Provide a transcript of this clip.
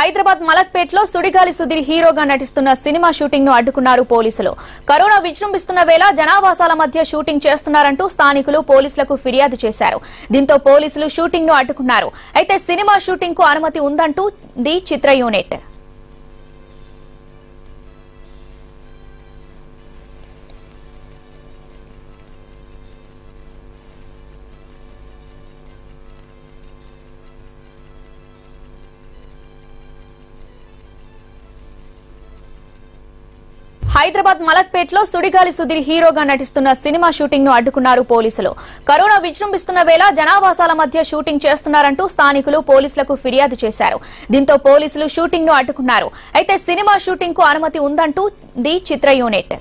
హైదరాబాద్ మలక్పేట్లో సుడిగాలి సుధీర్ హీరోగా నటిస్తున్న సినిమా షూటింగ్ను అడ్డుకున్నారు పోలీసులు. కరోనా విజృంభిస్తున్న వేళ జనావాసాల మధ్య షూటింగ్ చేస్తున్నారంటూ స్థానికులు పోలీసులకు ఫిర్యాదు చేశారు. దీంతో పోలీసులు షూటింగ్ను అడ్డుకున్నారు. అయితే సినిమా షూటింగ్కు అనుమతి ఉందంటూ ది చిత్ర యూనిట్. హైదరాబాద్ మలక్పేట్లో సుడిగాలి సుధీర్ హీరోగా నటిస్తున్న సినిమా షూటింగ్ను అడ్డుకున్నారు పోలీసులు. కరోనా విజృంభిస్తున్న వేళ జనావాసాల మధ్య షూటింగ్ చేస్తున్నారంటూ స్థానికులు పోలీసులకు ఫిర్యాదు చేశారు. దీంతో పోలీసులు షూటింగ్ను అడ్డుకున్నారు. అయితే సినిమా షూటింగ్కు అనుమతి ఉందంటూ ది చిత్ర యూనిట్.